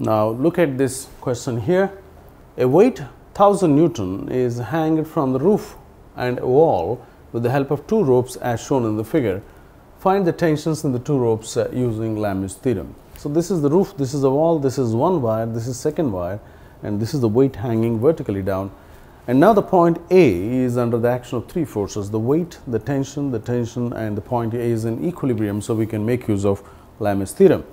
Now, look at this question here. A weight 1000 Newton is hanged from the roof and wall with the help of two ropes as shown in the figure. Find the tensions in the two ropes uh, using Lami's theorem. So, this is the roof, this is the wall, this is one wire, this is second wire and this is the weight hanging vertically down. And now the point A is under the action of three forces, the weight, the tension, the tension and the point A is in equilibrium. So, we can make use of Lami's theorem.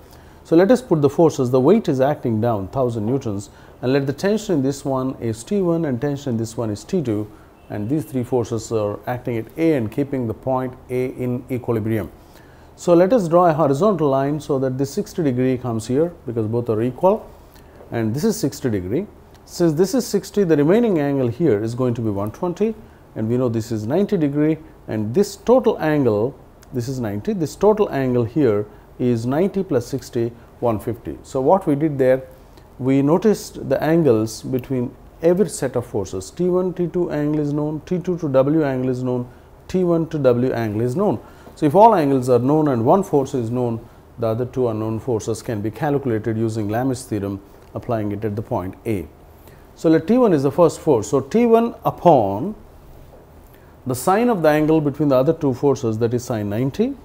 So, let us put the forces, the weight is acting down 1000 newtons. And let the tension in this one is T1 and tension in this one is T2 and these three forces are acting at A and keeping the point A in equilibrium. So, let us draw a horizontal line so that this 60 degree comes here because both are equal. And this is 60 degree. Since this is 60 the remaining angle here is going to be 120 and we know this is 90 degree. And this total angle this is 90 this total angle here is 90 plus 60 150. So, what we did there we noticed the angles between every set of forces T1 T2 angle is known T2 to W angle is known T1 to W angle is known. So, if all angles are known and one force is known, the other two unknown forces can be calculated using Lami's theorem applying it at the point A. So, let T1 is the first force. So, T1 upon the sine of the angle between the other two forces that is sine 90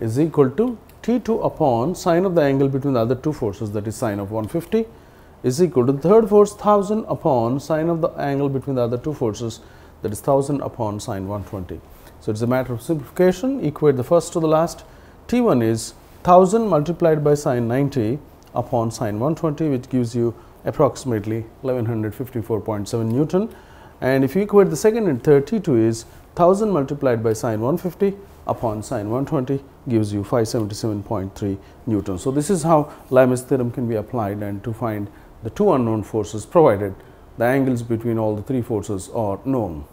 is equal to T2 upon sine of the angle between the other two forces that is sine of 150 is equal to third force 1000 upon sine of the angle between the other two forces that is 1000 upon sine 120. So, it is a matter of simplification. Equate the first to the last. T1 is 1000 multiplied by sine 90 upon sine 120 which gives you approximately 1154.7 Newton. And if you equate the second and third T2 is 1000 multiplied by sine 150 upon sine 120 gives you 577.3 Newton. So, this is how Lami's theorem can be applied and to find the two unknown forces provided the angles between all the three forces are known.